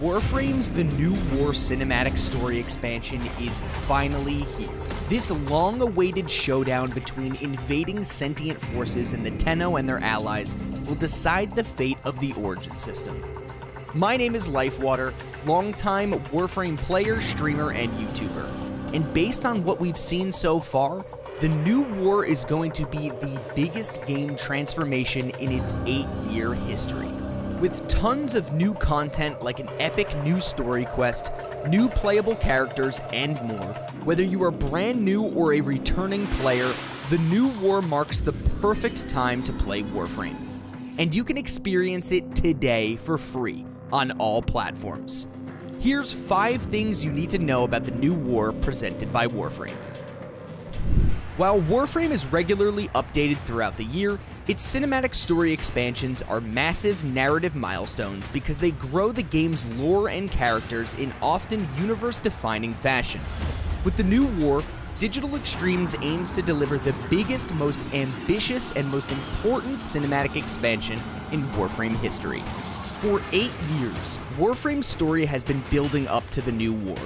Warframe's The New War cinematic story expansion is finally here. This long awaited showdown between invading sentient forces and the Tenno and their allies will decide the fate of the Origin system. My name is Lifewater, longtime Warframe player, streamer, and YouTuber. And based on what we've seen so far, the new war is going to be the biggest game transformation in its eight year history. With tons of new content like an epic new story quest, new playable characters, and more, whether you are brand new or a returning player, the new war marks the perfect time to play Warframe. And you can experience it today for free on all platforms. Here's 5 things you need to know about the new war presented by Warframe. While Warframe is regularly updated throughout the year, its cinematic story expansions are massive narrative milestones because they grow the game's lore and characters in often universe defining fashion. With the new war, Digital Extremes aims to deliver the biggest, most ambitious, and most important cinematic expansion in Warframe history. For eight years, Warframe's story has been building up to the new war,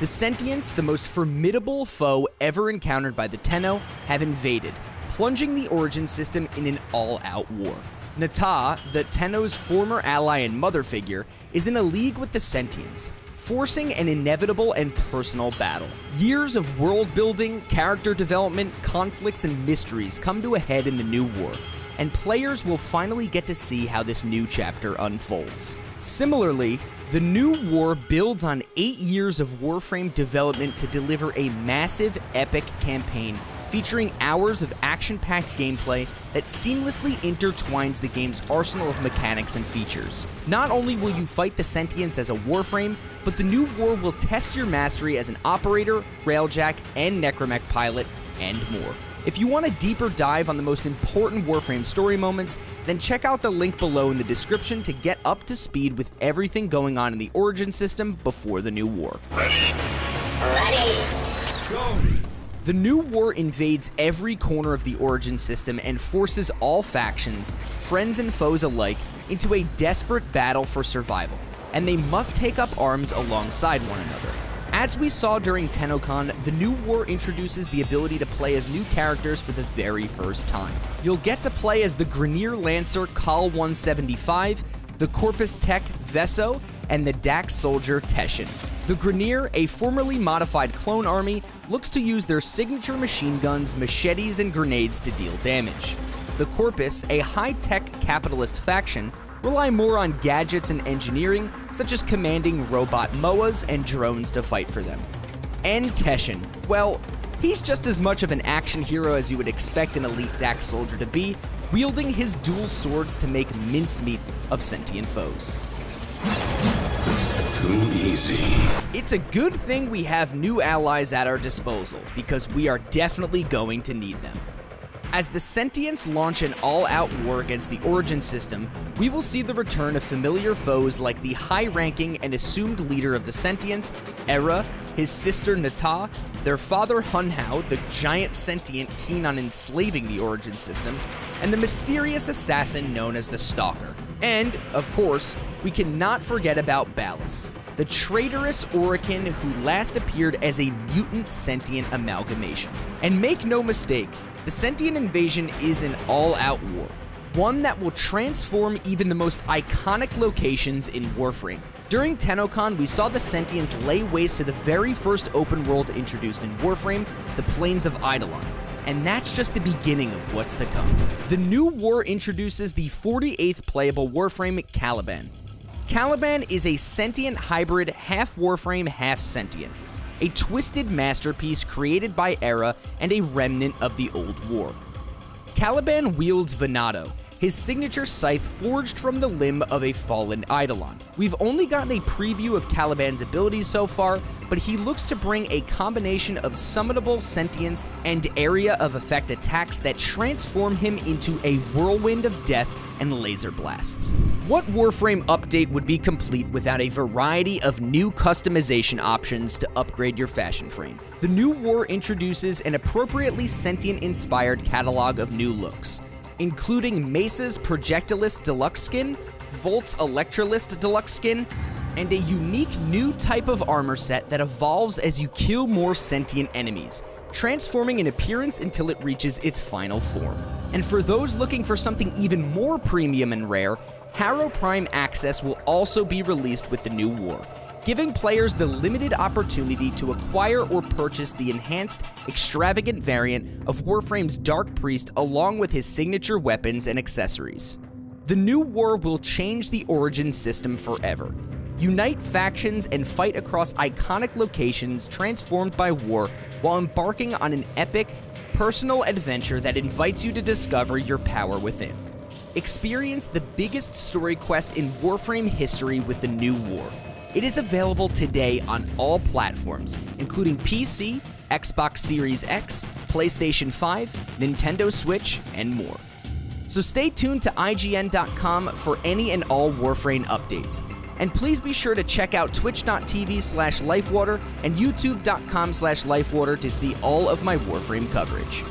the Sentients, the most formidable foe ever encountered by the Tenno, have invaded, plunging the Origin system in an all-out war. Natah, the Tenno's former ally and mother figure, is in a league with the Sentients, forcing an inevitable and personal battle. Years of world building, character development, conflicts, and mysteries come to a head in the new war, and players will finally get to see how this new chapter unfolds. Similarly, the new war builds on eight years of Warframe development to deliver a massive, epic campaign featuring hours of action packed gameplay that seamlessly intertwines the game's arsenal of mechanics and features. Not only will you fight the Sentients as a Warframe, but the new war will test your mastery as an operator, railjack, and Necramech pilot, and more. If you want a deeper dive on the most important Warframe story moments, then check out the link below in the description to get up to speed with everything going on in the Origin system before the new war. Ready. Ready. The new war invades every corner of the Origin system and forces all factions, friends and foes alike, into a desperate battle for survival, and they must take up arms alongside one another. As we saw during TennoCon, the new war introduces the ability to play as new characters for the very first time. You'll get to play as the Grineer Lancer Kahl 175, the Corpus Tech Veso, and the Dax Soldier Teshin. The Grineer, a formerly modified clone army, looks to use their signature machine guns, machetes, and grenades to deal damage. The Corpus, a high-tech capitalist faction, rely more on gadgets and engineering, such as commanding robot MOAs and drones to fight for them. And Teshin, well, he's just as much of an action hero as you would expect an elite Dax soldier to be, wielding his dual swords to make mincemeat of sentient foes. Too easy. It's a good thing we have new allies at our disposal, because we are definitely going to need them. As the Sentients launch an all-out war against the Origin system, we will see the return of familiar foes like the high-ranking and assumed leader of the Sentients, Erra, his sister Natah, their father Hunhow, the giant sentient keen on enslaving the Origin system, and the mysterious assassin known as the Stalker. And, of course, we cannot forget about Ballas, the traitorous Orokin who last appeared as a mutant sentient amalgamation. And make no mistake, the Sentient Invasion is an all-out war, one that will transform even the most iconic locations in Warframe. During TennoCon, we saw the Sentients lay waste to the very first open world introduced in Warframe, the Plains of Eidolon, and that's just the beginning of what's to come. The new war introduces the 48th playable Warframe, Caliban. Caliban is a sentient hybrid, half Warframe, half sentient a twisted masterpiece created by Erra and a remnant of the old war. Caliban wields Venato, his signature scythe forged from the limb of a fallen Eidolon. We've only gotten a preview of Caliban's abilities so far, but he looks to bring a combination of summonable sentience and area of effect attacks that transform him into a whirlwind of death and laser blasts. What Warframe update would be complete without a variety of new customization options to upgrade your fashion frame? The new war introduces an appropriately sentient-inspired catalog of new looks, including Mesa's Projectilist Deluxe skin, Volt's Electrolyst Deluxe skin, and a unique new type of armor set that evolves as you kill more sentient enemies, transforming in appearance until it reaches its final form. And for those looking for something even more premium and rare, Harrow Prime Access will also be released with the new war, giving players the limited opportunity to acquire or purchase the enhanced, extravagant variant of Warframe's Dark Priest along with his signature weapons and accessories. The new war will change the Origin system forever. Unite factions and fight across iconic locations transformed by war while embarking on an epic, personal adventure that invites you to discover your power within. Experience the biggest story quest in Warframe history with the new war. It is available today on all platforms, including PC, Xbox Series X, PlayStation 5, Nintendo Switch, and more. So stay tuned to IGN.com for any and all Warframe updates. And please be sure to check out twitch.tv slash lifewater and youtube.com slash lifewater to see all of my Warframe coverage.